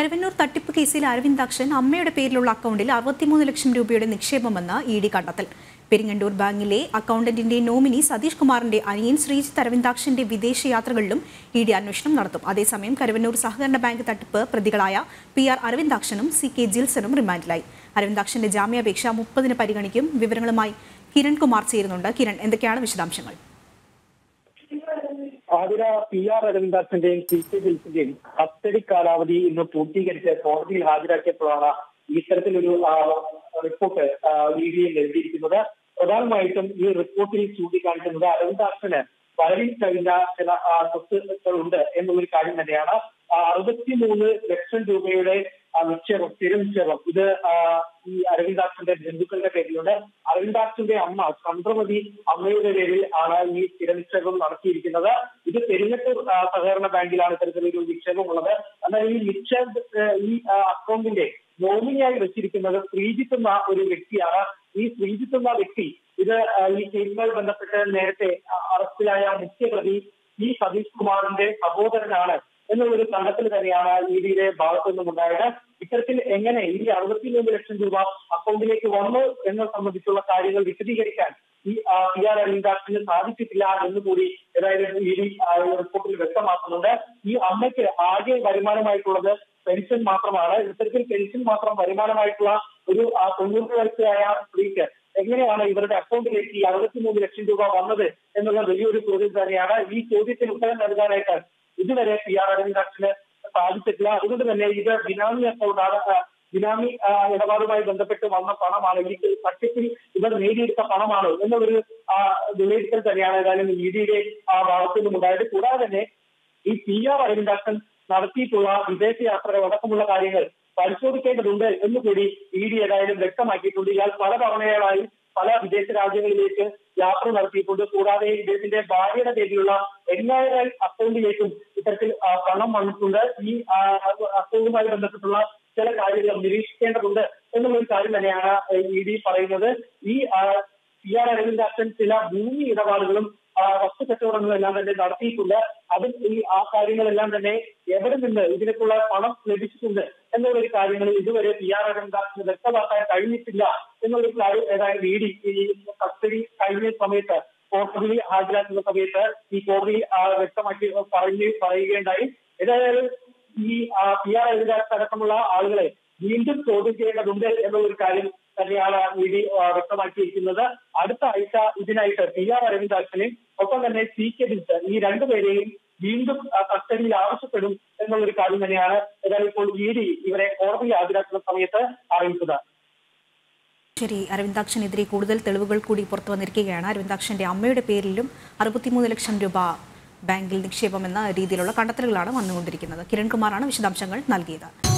കരുവന്നൂർ തട്ടിപ്പ് കേസിൽ അരവിന്ദാക്ഷൻ അമ്മയുടെ പേരിലുള്ള അക്കൗണ്ടിൽ അറുപത്തിമൂന്ന് ലക്ഷം രൂപയുടെ നിക്ഷേപമെന്ന് ഇ ഡി കണ്ടെത്തൽ. പെരിങ്ങണ്ടൂർ ബാങ്കിലെ അക്കൗണ്ടന്റിന്റെ നോമിനി സതീഷ് കുമാറിന്റെ അനിയൻ ശ്രീജിത്ത് അരവിന്ദാക്ഷന്റെ വിദേശയാത്രകളിലും ഇ ഡി അന്വേഷണം നടത്തും. അതേസമയം കരുവന്നൂർ സഹകരണ ബാങ്ക് തട്ടിപ്പ് പ്രതികളായ പി ആർ അരവിന്ദാക്ഷനും സി കെ ജിൽസനും റിമാൻഡിലായി. അരവിന്ദാക്ഷന്റെ ജാമ്യാപേക്ഷ മുപ്പതിന് പരിഗണിക്കും. വിവരങ്ങളുമായി കിരൺ കുമാർ ചേരുന്നുണ്ട്. കിരൺ എന്തൊക്കെയാണ് വിശദാംശങ്ങൾ? ആതിര പി ആർ അരവിന്ദാസിന്റെയും സി കെ ജിൽസിന്റെയും കസ്റ്റഡി കാലാവധി ഇന്ന് പൂർത്തീകരിച്ച് കോടതിയിൽ ഹാജരാക്കിയപ്പോഴാണ് ഇത്തരത്തിലൊരു റിപ്പോർട്ട് ഇ ഡിയിൽ എഴുതിയിരിക്കുന്നത്. പ്രധാനമായിട്ടും ഈ റിപ്പോർട്ടിൽ ചൂണ്ടിക്കാണിക്കുന്നത് അരവിന്ദാസിന് വരവിൽ കഴിഞ്ഞ ചില സ്വത്തുക്കൾ ഉണ്ട് എന്നുള്ളൊരു കാര്യം തന്നെയാണ്. അറുപത്തിമൂന്ന് ലക്ഷം രൂപയുടെ നിക്ഷേപം സ്ഥിര നിക്ഷേപം. ഇത് ഈ അരവിന്ദാസിന്റെ ബന്ധുക്കളുടെ പേരിലുണ്ട്. അരവിന്ദാസിന്റെ അമ്മ ചന്ദ്രമതി അമ്മയുടെ പേരിൽ ആണ് ഈ സ്ഥിര നിക്ഷേപം നടത്തിയിരിക്കുന്നത്. ഇത് പെരിങ്ങട്ടൂർ ആ, സഹകരണ ബാങ്കിലാണ് ഇത്തരത്തിലൊരു നിക്ഷേപം ഉള്ളത് എന്നാൽ ഈ നിക്ഷേപ ഈ അക്കൗണ്ടിന്റെ നോമിനിയായി വെച്ചിരിക്കുന്നത് ശ്രീജിത്ത് എന്ന ഒരു വ്യക്തിയാണ്. ഈ ശ്രീജിത്ത് എന്ന വ്യക്തി ഇത് ഈ കേസുമായി ബന്ധപ്പെട്ട് നേരത്തെ അറസ്റ്റിലായ മുഖ്യപ്രതി ഈ സതീഷ് കുമാറിന്റെ സഹോദരനാണ് എന്നുള്ളൊരു കണ്ടെത്തൽ തന്നെയാണ് ഇ ഡിയുടെ ഭാഗത്തു ഇത്തരത്തിൽ എങ്ങനെ ഈ അറുപത്തിമൂന്ന് ലക്ഷം രൂപ അക്കൗണ്ടിലേക്ക് വന്നു എന്നത് സംബന്ധിച്ചുള്ള കാര്യങ്ങൾ വിശദീകരിക്കാൻ ആർ അരവിന്ദാസിന് സാധിച്ചിട്ടില്ല എന്ന് കൂടി ഏതായാലും ഇ ഡി റിപ്പോർട്ടിൽ വ്യക്തമാക്കുന്നുണ്ട്. ഈ അമ്മയ്ക്ക് ആകെ വരുമാനമായിട്ടുള്ളത് പെൻഷൻ മാത്രമാണ്. ഇത്തരത്തിൽ പെൻഷൻ മാത്രം വരുമാനമായിട്ടുള്ള ഒരു തൊണ്ണൂറ് വയസ്സായ സ്ത്രീക്ക് എങ്ങനെയാണ് ഇവരുടെ അക്കൗണ്ടിലേക്ക് ഈ അറുപത്തിമൂന്ന് ലക്ഷം രൂപ വന്നത് എന്നുള്ള വലിയൊരു ചോദ്യം തന്നെയാണ്. ഈ ചോദ്യത്തിന് ഉത്തരം നൽകാനായിട്ട് ഇതുവരെ പി ആർ അരവിന്ദാക്ഷന് സാധിച്ചിട്ടില്ല. അതുകൊണ്ട് തന്നെ ഇത് ബിനാമി അക്കൗണ്ടാണ് ബിനാമി ഇടപാടുമായി ബന്ധപ്പെട്ട് വന്ന പണമാണ്. എനിക്ക് തട്ടിപ്പിൽ ഇവർ നേടിയെടുത്ത പണമാണ് എന്നുള്ളൊരു വിലയിരുത്തൽ തന്നെയാണ് ഏതായാലും നീതിയുടെ ആ ഭാഗത്തു നിന്നും ഉണ്ടായത്. കൂടാതെ തന്നെ ഈ പി ആർ അരവിന്ദാക്ഷൻ നടത്തിയിട്ടുള്ള വിദേശയാത്രകൾ അടക്കമുള്ള കാര്യങ്ങൾ പരിശോധിക്കേണ്ടതുണ്ട് എന്ന് കൂടി ഇ ഡി ഏതായാലും വ്യക്തമാക്കിയിട്ടുണ്ട്. ഇയാൾ പല തവണകളായി പല വിദേശ രാജ്യങ്ങളിലേക്ക് യാത്ര നടത്തിയിട്ടുണ്ട്. കൂടാതെ ഇദ്ദേഹത്തിന്റെ ഭാര്യയുടെ പേരിലുള്ള എൻ ഐ എൽ അക്കൗണ്ടിലേക്കും ഇത്തരത്തിൽ പണം വന്നിട്ടുണ്ട്. ഈ അക്കൗണ്ടുമായി ബന്ധപ്പെട്ടുള്ള ചില കാര്യങ്ങൾ നിരീക്ഷിക്കേണ്ടതുണ്ട് എന്നുള്ള ഒരു കാര്യം തന്നെയാണ് ഇ ഡി പറയുന്നത്. ഈ സി ആർ അച്ഛൻ ചില ഭൂമി ഇടപാടുകളും വസ്തു കച്ചവടങ്ങളും എല്ലാം തന്നെ നടത്തിയിട്ടുണ്ട്. അതിൽ ഈ ആ കാര്യങ്ങളെല്ലാം തന്നെ എവിടെ നിന്ന് ഇതിനൊക്കെയുള്ള പണം ലഭിച്ചിട്ടുണ്ട് എന്നുള്ള ഒരു കാര്യങ്ങൾ ഇതുവരെ പി ആർ അരവിന്ദാസിന് വ്യക്തമാക്കാൻ കഴിഞ്ഞിട്ടില്ല എന്നുള്ളൊരു കാര്യം ഏതായാലും ഇ ഡി ഈ കസ്റ്റഡി കഴിഞ്ഞ സമയത്ത് കോടതിയിൽ ഹാജരാക്കുന്ന സമയത്ത് ഈ കോടതിയിൽ ആ, വ്യക്തമാക്കി പറഞ്ഞ് പറയുകയുണ്ടായി. ഏതായാലും ഈ പി ആർ അരവിന്ദാസ് അടക്കമുള്ള ആളുകളെ വീണ്ടും ചോദ്യം ചെയ്യേണ്ടതുണ്ട് എന്നുള്ളൊരു കാര്യം തന്നെയാണ് ഇ ഡി വ്യക്തമാക്കിയിരിക്കുന്നത്. അടുത്ത ആഴ്ച ഇതിനായിട്ട് പി ആർ അരവിന്ദാക്ഷനെയും ഒപ്പം തന്നെ സി കെ ബിൻസ് ഈ രണ്ടുപേരെയും വീണ്ടും കസ്റ്റഡിയിൽ ആവശ്യപ്പെടും എന്നുള്ളൊരു കാര്യം തന്നെയാണ് ഏതായാലും ഇപ്പോൾ ഇ ഡി ഇവരെ കോടതിയിൽ ഹാജരാക്കുന്ന സമയത്ത് അറിയിച്ചത്. ശരി അരവിന്ദാക്ഷനെതിരെ കൂടുതൽ തെളിവുകൾ കൂടി പുറത്തു വന്നിരിക്കുകയാണ്. അരവിന്ദാക്ഷന്റെ അമ്മയുടെ പേരിലും അറുപത്തിമൂന്ന് ലക്ഷം രൂപ ബാങ്കിൽ നിക്ഷേപം എന്ന രീതിയിലുള്ള കണ്ടെത്തലുകളാണ് വന്നുകൊണ്ടിരിക്കുന്നത്. കിരൺകുമാറാണ് വിശദാംശങ്ങൾ നൽകിയത്.